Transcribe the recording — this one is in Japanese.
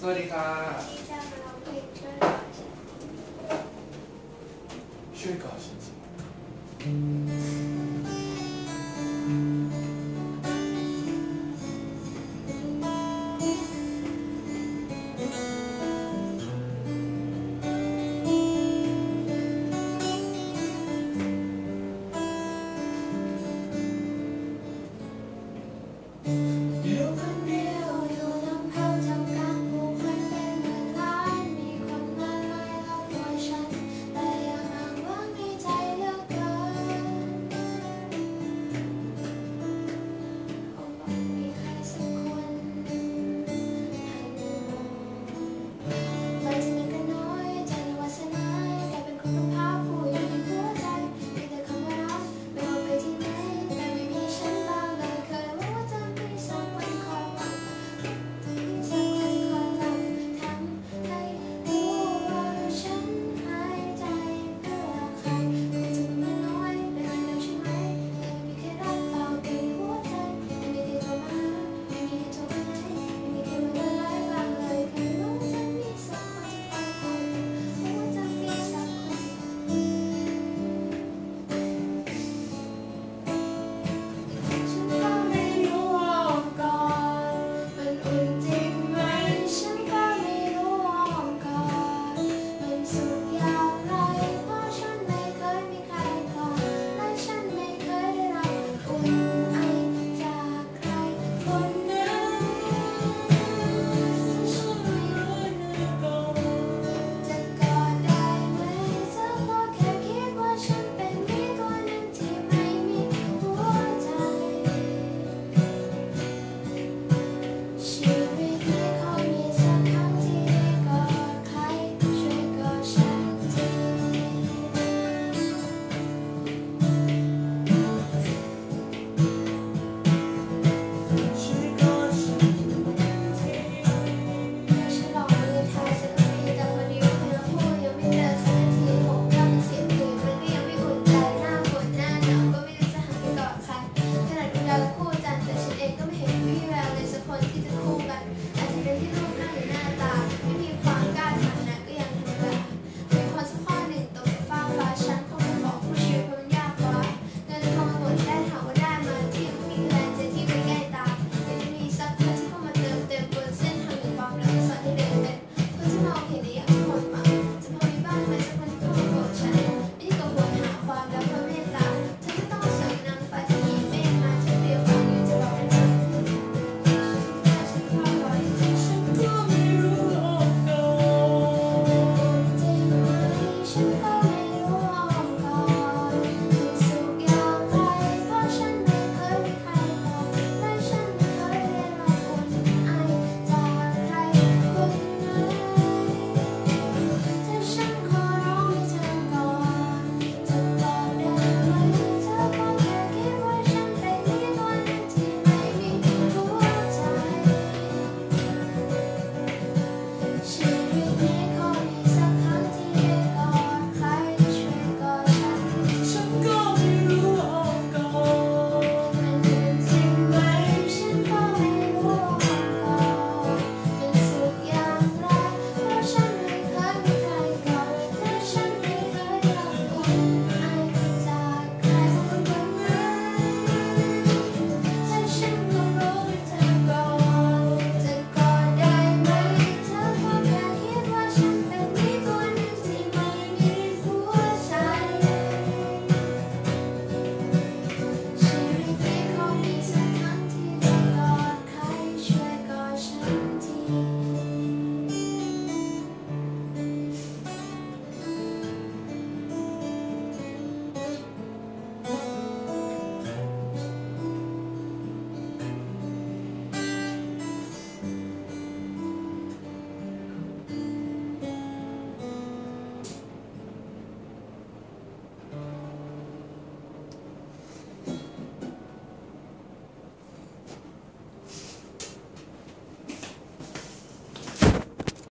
그러니까 쉬니까 진짜